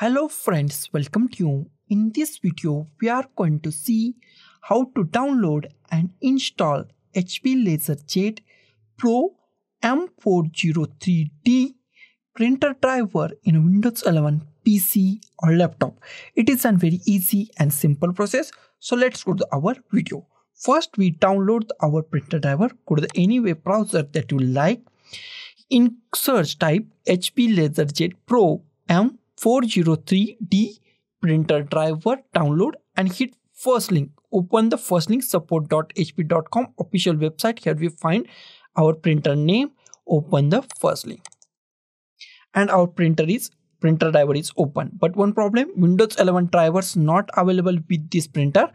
Hello friends, welcome to you. In this video, we are going to see how to download and install HP LaserJet Pro M403D printer driver in Windows 11 PC or laptop. It is a very easy and simple process. So let's go to our video. First, we download our printer driver. Go to any web browser that you like. In search type HP LaserJet Pro M 403D printer driver download and hit first link. Open the first link support.hp.com official website. Here we find our printer name. Open the first link. And our printer is printer driver is open. But one problem Windows 11 drivers not available with this printer.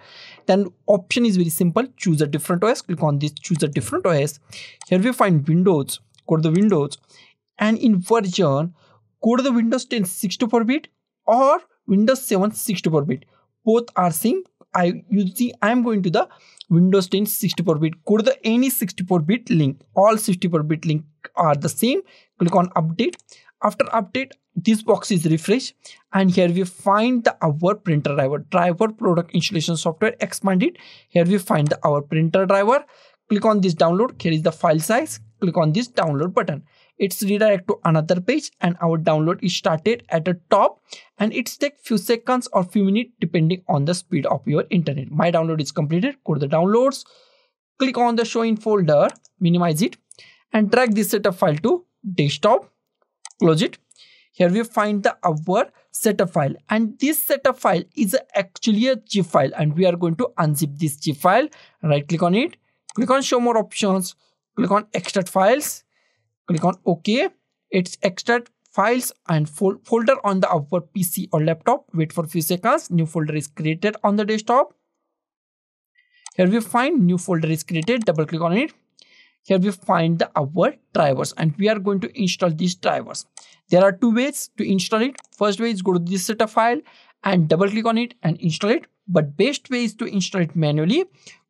Then option is very simple. Choose a different OS. Click on this choose a different OS. Here we find Windows. Go to the Windows and in version go to the Windows 10 64-bit or Windows 7 64-bit. Both are same. I you see I am going to the Windows 10 64-bit. Go to the any 64-bit link. All 64-bit link are the same. Click on update. After update, this box is refreshed and here we find the our printer driver driver product installation software expanded here we find the our printer driver click on this download here is the file size click on this download button. It's redirect to another page and our download is started at the top and it's take few seconds or few minutes depending on the speed of your internet. My download is completed. Go to the downloads click on the show in folder minimize it and drag this setup file to desktop. Close it. Here we find the our setup file and this setup file is actually a zip file and we are going to unzip this zip file. Right click on it. Click on show more options click on extract files. Click on ok. It's extract files and fol folder on the our pc or laptop. Wait for a few seconds. New folder is created on the desktop. Here we find new folder is created. Double click on it. Here we find the our drivers and we are going to install these drivers. There are two ways to install it. First way is go to this setup file and double click on it and install it. But best way is to install it manually.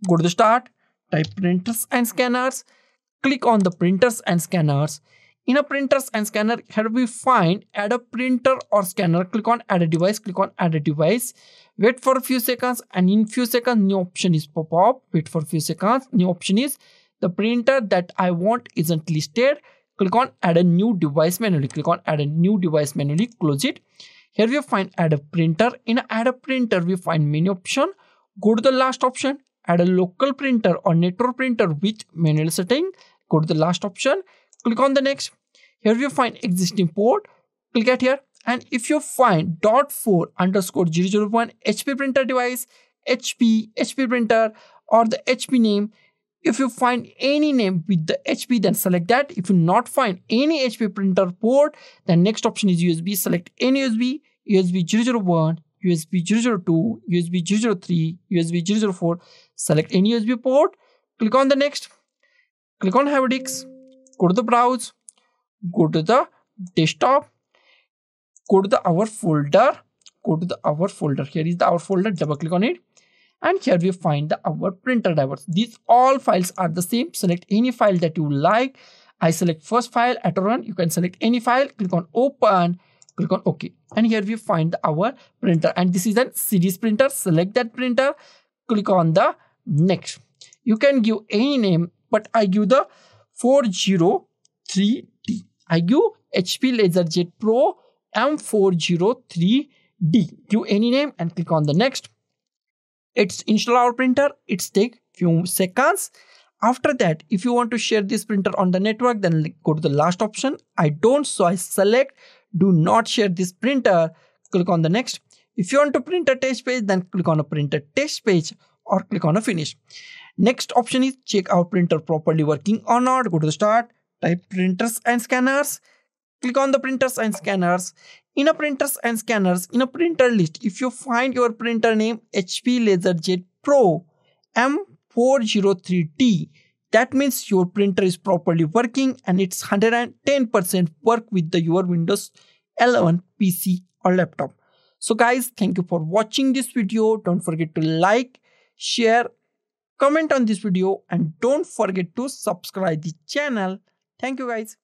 Go to the start type printers and scanners click on the printers and scanners. In a printers and scanner, here we find add a printer or scanner. Click on add a device, click on add a device. Wait for a few seconds and in few seconds new option is pop up. Wait for a few seconds. New option is the printer that I want isn't listed. Click on add a new device manually. Click on add a new device manually. Close it. Here we find add a printer. In add a printer, we find many option. Go to the last option. Add a local printer or network printer with manual setting go to the last option. Click on the next. Here you find existing port. Click at here. And if you find dot 4 underscore 001 hp printer device hp hp printer or the hp name if you find any name with the hp then select that. If you not find any hp printer port then next option is usb select any usb usb 001 usb 002 usb 003 usb 004 select any usb port. Click on the next click on Have Disk, go to the browse, go to the desktop, go to the our folder, go to the our folder. Here is the our folder, double click on it. And here we find the our printer drivers. These all files are the same. Select any file that you like. I select first file at a run. You can select any file, click on open, click on OK. And here we find our printer. And this is a series printer. Select that printer, click on the next. You can give any name but I give the 403D. I give HP LaserJet Pro M403D. Give any name and click on the next. It's install our printer. It's take few seconds. After that, if you want to share this printer on the network, then go to the last option. I don't, so I select do not share this printer. Click on the next. If you want to print a test page, then click on a printer test page or click on a finish. Next option is check our printer properly working or not. Go to the start, type printers and scanners. Click on the printers and scanners. In a printers and scanners, in a printer list, if you find your printer name HP LaserJet Pro M403D, that means your printer is properly working and it's 110% work with the your Windows 11 PC or laptop. So guys, thank you for watching this video. Don't forget to like, share comment on this video and don't forget to subscribe the channel. Thank you guys